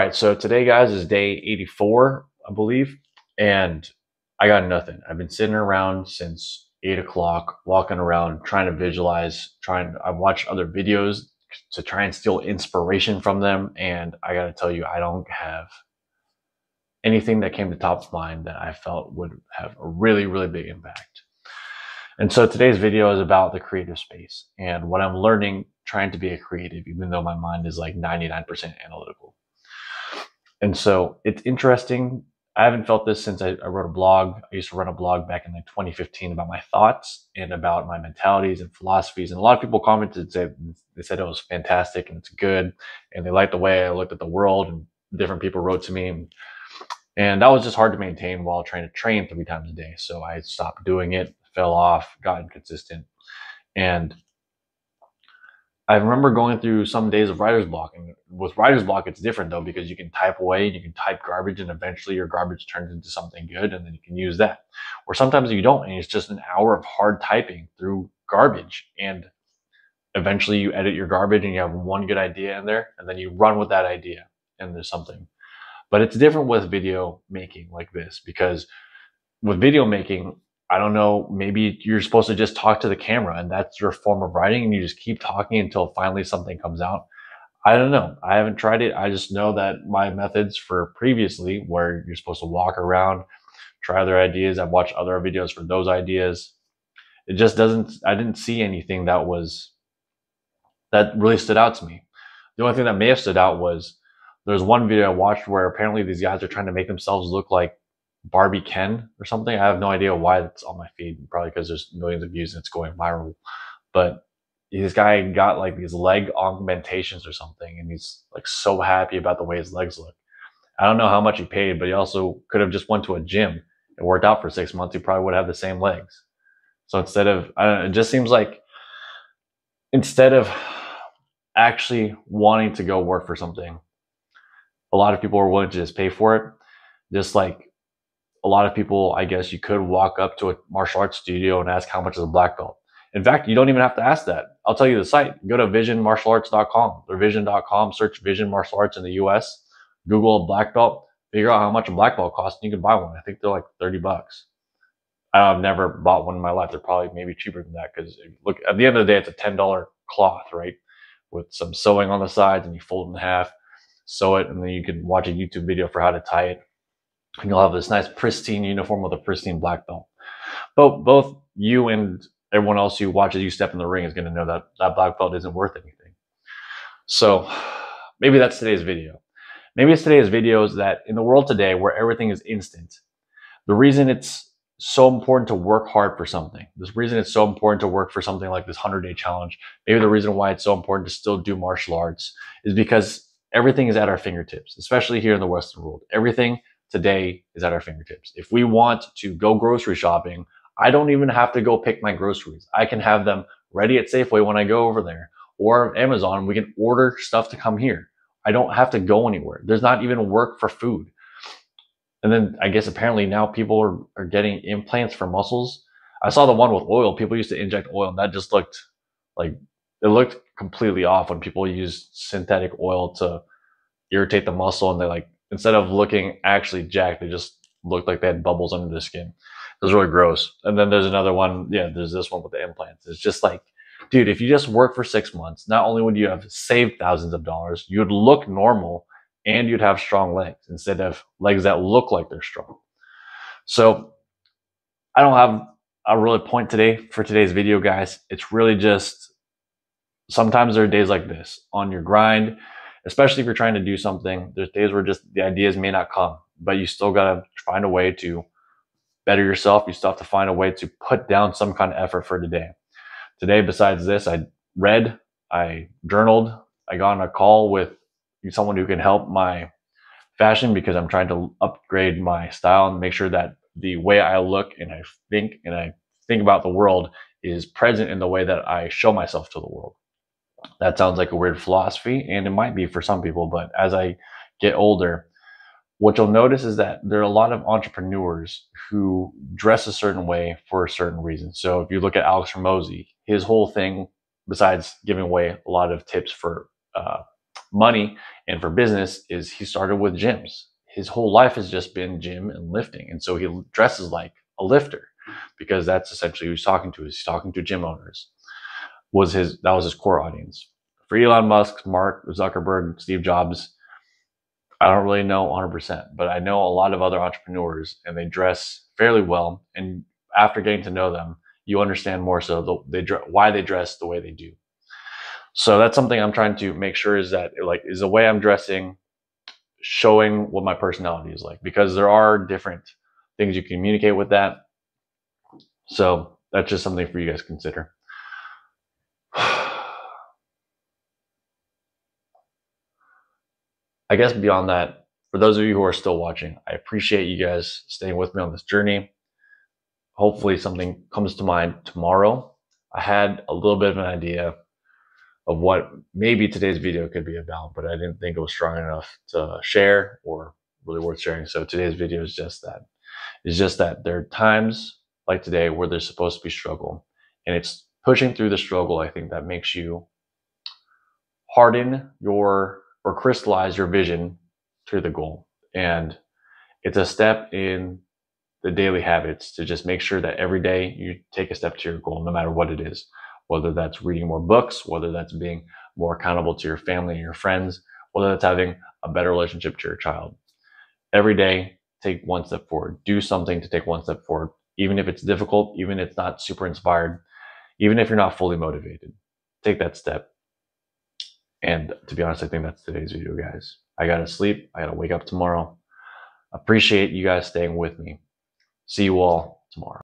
All right, so today, guys, is day 84, I believe, and I got nothing. I've been sitting around since 8 o'clock, walking around, trying to visualize, trying. I've watched other videos to try and steal inspiration from them, and I got to tell you, I don't have anything that came to top of mind that I felt would have a really, really big impact. And so today's video is about the creative space and what I'm learning trying to be a creative, even though my mind is like 99% analytical. And so it's interesting. I haven't felt this since I, I, wrote a blog. I used to run a blog back in like 2015 about my thoughts and about my mentalities and philosophies. And a lot of people commented, said, they said it was fantastic and it's good. And they liked the way I looked at the world and different people wrote to me. And, and that was just hard to maintain while trying to train three times a day. So I stopped doing it, fell off, got inconsistent. And I remember going through some days of writer's block, and with writer's block, it's different though because you can type away, and you can type garbage, and eventually your garbage turns into something good, and then you can use that. Or sometimes you don't, and it's just an hour of hard typing through garbage, and eventually you edit your garbage, and you have one good idea in there, and then you run with that idea, and there's something. But it's different with video making like this because with video making, I don't know, maybe you're supposed to just talk to the camera and that's your form of writing and you just keep talking until finally something comes out. I don't know. I haven't tried it. I just know that my methods for previously where you're supposed to walk around, try other ideas. I've watched other videos for those ideas. It just doesn't, I didn't see anything that was, that really stood out to me. The only thing that may have stood out was there's one video I watched where apparently these guys are trying to make themselves look like Barbie Ken or something. I have no idea why it's on my feed. Probably because there's millions of views and it's going viral. But this guy got like these leg augmentations or something, and he's like so happy about the way his legs look. I don't know how much he paid, but he also could have just went to a gym and worked out for six months. He probably would have the same legs. So instead of, I don't know, it just seems like instead of actually wanting to go work for something, a lot of people are willing to just pay for it. Just like a lot of people, I guess you could walk up to a martial arts studio and ask how much is a black belt. In fact, you don't even have to ask that. I'll tell you the site. Go to visionmartialarts.com or vision.com, search Vision Martial Arts in the US, Google a black belt, figure out how much a black belt costs, and you can buy one. I think they're like 30 bucks. I've never bought one in my life. They're probably maybe cheaper than that because look, at the end of the day, it's a $10 cloth, right? With some sewing on the sides and you fold it in half, sew it, and then you can watch a YouTube video for how to tie it and you'll have this nice pristine uniform with a pristine black belt. But both you and everyone else who watches you step in the ring is going to know that that black belt isn't worth anything. So maybe that's today's video. Maybe it's today's video is that in the world today where everything is instant, the reason it's so important to work hard for something, the reason it's so important to work for something like this 100 day challenge, maybe the reason why it's so important to still do martial arts is because everything is at our fingertips, especially here in the Western world. Everything today is at our fingertips. If we want to go grocery shopping, I don't even have to go pick my groceries. I can have them ready at Safeway when I go over there or Amazon. We can order stuff to come here. I don't have to go anywhere. There's not even work for food. And then I guess apparently now people are, are getting implants for muscles. I saw the one with oil. People used to inject oil and that just looked like it looked completely off when people use synthetic oil to irritate the muscle and they like instead of looking actually jacked, they just looked like they had bubbles under the skin. It was really gross. And then there's another one. Yeah, there's this one with the implants. It's just like, dude, if you just work for six months, not only would you have saved thousands of dollars, you'd look normal and you'd have strong legs instead of legs that look like they're strong. So I don't have a really point today for today's video, guys. It's really just sometimes there are days like this on your grind especially if you're trying to do something. There's days where just the ideas may not come, but you still got to find a way to better yourself. You still have to find a way to put down some kind of effort for today. Today, besides this, I read, I journaled, I got on a call with someone who can help my fashion because I'm trying to upgrade my style and make sure that the way I look and I think and I think about the world is present in the way that I show myself to the world. That sounds like a weird philosophy, and it might be for some people, but as I get older, what you'll notice is that there are a lot of entrepreneurs who dress a certain way for a certain reason. So if you look at Alex Hormozi, his whole thing, besides giving away a lot of tips for uh, money and for business is he started with gyms. His whole life has just been gym and lifting. And so he dresses like a lifter because that's essentially who he's talking to. He's talking to gym owners. Was his that was his core audience. For Elon Musk, Mark Zuckerberg, Steve Jobs, I don't really know 100%, but I know a lot of other entrepreneurs and they dress fairly well. And after getting to know them, you understand more so the, they why they dress the way they do. So that's something I'm trying to make sure is that like is the way I'm dressing showing what my personality is like because there are different things you can communicate with that. So that's just something for you guys to consider. I guess beyond that, for those of you who are still watching, I appreciate you guys staying with me on this journey. Hopefully, something comes to mind tomorrow. I had a little bit of an idea of what maybe today's video could be about, but I didn't think it was strong enough to share or really worth sharing. So today's video is just that. It's just that there are times like today where there's supposed to be struggle. And it's pushing through the struggle, I think, that makes you harden your or crystallize your vision to the goal. And it's a step in the daily habits to just make sure that every day you take a step to your goal, no matter what it is, whether that's reading more books, whether that's being more accountable to your family and your friends, whether that's having a better relationship to your child. Every day, take one step forward. Do something to take one step forward, even if it's difficult, even if it's not super inspired, even if you're not fully motivated. Take that step. And to be honest, I think that's today's video, guys. I gotta sleep. I gotta wake up tomorrow. Appreciate you guys staying with me. See you all tomorrow.